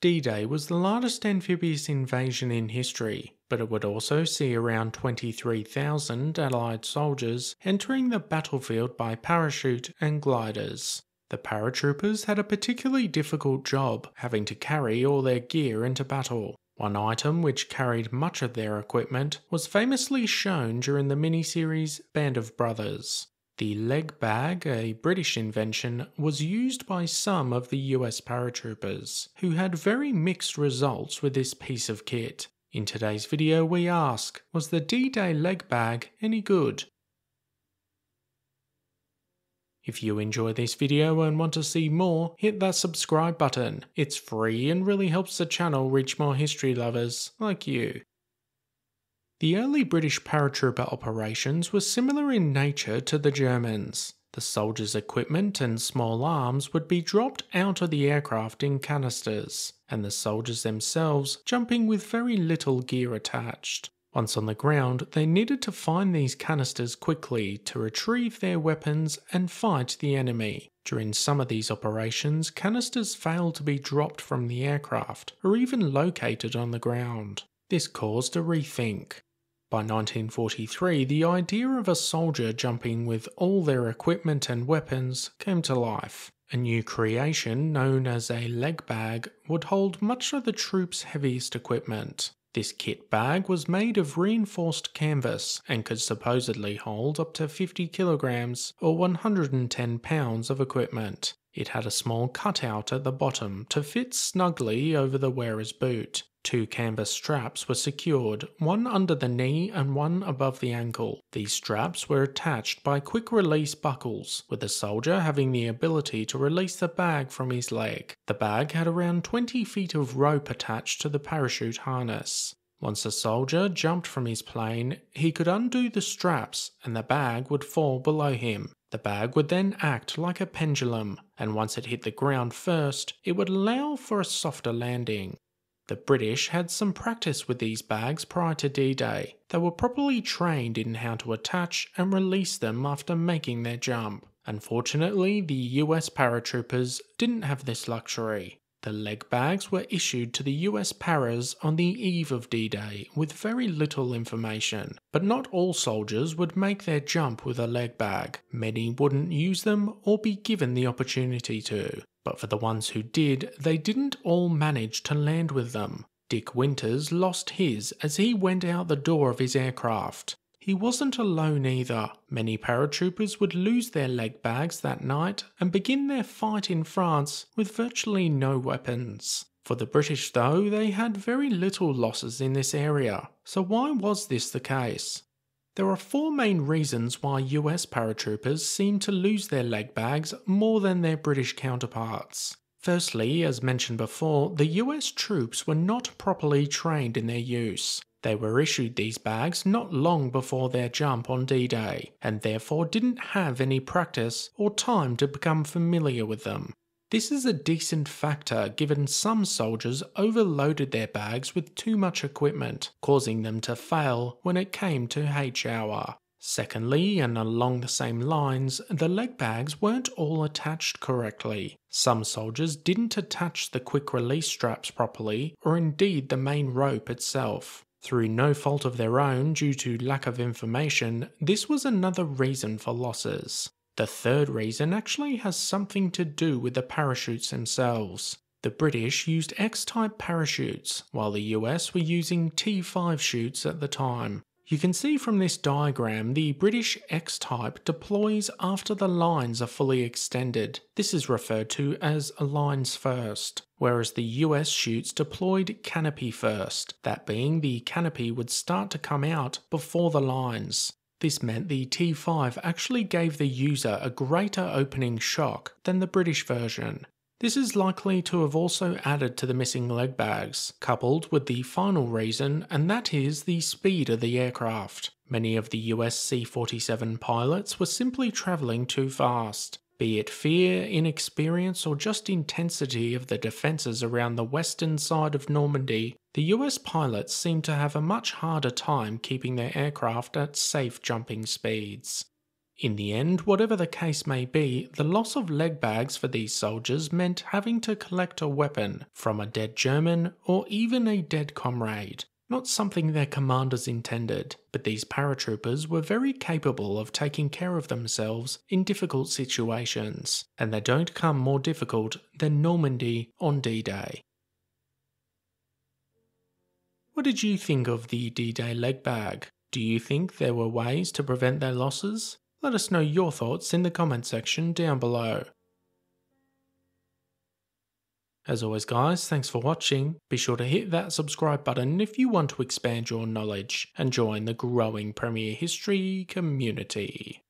D Day was the largest amphibious invasion in history, but it would also see around 23,000 Allied soldiers entering the battlefield by parachute and gliders. The paratroopers had a particularly difficult job, having to carry all their gear into battle. One item which carried much of their equipment was famously shown during the miniseries Band of Brothers. The leg bag, a British invention, was used by some of the US paratroopers, who had very mixed results with this piece of kit. In today's video we ask, was the D-Day leg bag any good? If you enjoy this video and want to see more, hit that subscribe button. It's free and really helps the channel reach more history lovers like you. The early British paratrooper operations were similar in nature to the Germans. The soldiers' equipment and small arms would be dropped out of the aircraft in canisters, and the soldiers themselves jumping with very little gear attached. Once on the ground, they needed to find these canisters quickly to retrieve their weapons and fight the enemy. During some of these operations, canisters failed to be dropped from the aircraft or even located on the ground. This caused a rethink. By 1943, the idea of a soldier jumping with all their equipment and weapons came to life. A new creation known as a leg bag would hold much of the troops' heaviest equipment. This kit bag was made of reinforced canvas and could supposedly hold up to 50 kilograms or 110 pounds of equipment. It had a small cutout at the bottom to fit snugly over the wearer's boot. Two canvas straps were secured, one under the knee and one above the ankle. These straps were attached by quick release buckles, with the soldier having the ability to release the bag from his leg. The bag had around 20 feet of rope attached to the parachute harness. Once the soldier jumped from his plane, he could undo the straps and the bag would fall below him. The bag would then act like a pendulum, and once it hit the ground first, it would allow for a softer landing. The British had some practice with these bags prior to D Day. They were properly trained in how to attach and release them after making their jump. Unfortunately, the US paratroopers didn't have this luxury. The leg bags were issued to the US paras on the eve of D Day with very little information, but not all soldiers would make their jump with a leg bag. Many wouldn't use them or be given the opportunity to but for the ones who did, they didn't all manage to land with them. Dick Winters lost his as he went out the door of his aircraft. He wasn't alone either. Many paratroopers would lose their leg bags that night and begin their fight in France with virtually no weapons. For the British, though, they had very little losses in this area. So, why was this the case? There are four main reasons why US paratroopers seem to lose their leg bags more than their British counterparts. Firstly, as mentioned before, the US troops were not properly trained in their use. They were issued these bags not long before their jump on D Day, and therefore didn't have any practice or time to become familiar with them. This is a decent factor given some soldiers overloaded their bags with too much equipment, causing them to fail when it came to H hour. Secondly, and along the same lines, the leg bags weren't all attached correctly. Some soldiers didn't attach the quick release straps properly, or indeed the main rope itself. Through no fault of their own due to lack of information, this was another reason for losses. The third reason actually has something to do with the parachutes themselves. The British used X type parachutes, while the US were using T5 chutes at the time. You can see from this diagram the British X type deploys after the lines are fully extended. This is referred to as lines first, whereas the US chutes deployed canopy first, that being the canopy would start to come out before the lines. This meant the T5 actually gave the user a greater opening shock than the British version. This is likely to have also added to the missing leg bags, coupled with the final reason, and that is the speed of the aircraft. Many of the US C 47 pilots were simply travelling too fast be it fear, inexperience, or just intensity of the defences around the western side of Normandy, the US pilots seem to have a much harder time keeping their aircraft at safe jumping speeds. In the end, whatever the case may be, the loss of leg bags for these soldiers meant having to collect a weapon from a dead German or even a dead comrade. Not something their commanders intended, but these paratroopers were very capable of taking care of themselves in difficult situations, and they don't come more difficult than Normandy on D Day. What did you think of the D Day leg bag? Do you think there were ways to prevent their losses? Let us know your thoughts in the comment section down below. As always guys, thanks for watching. Be sure to hit that subscribe button if you want to expand your knowledge and join the growing Premier History community.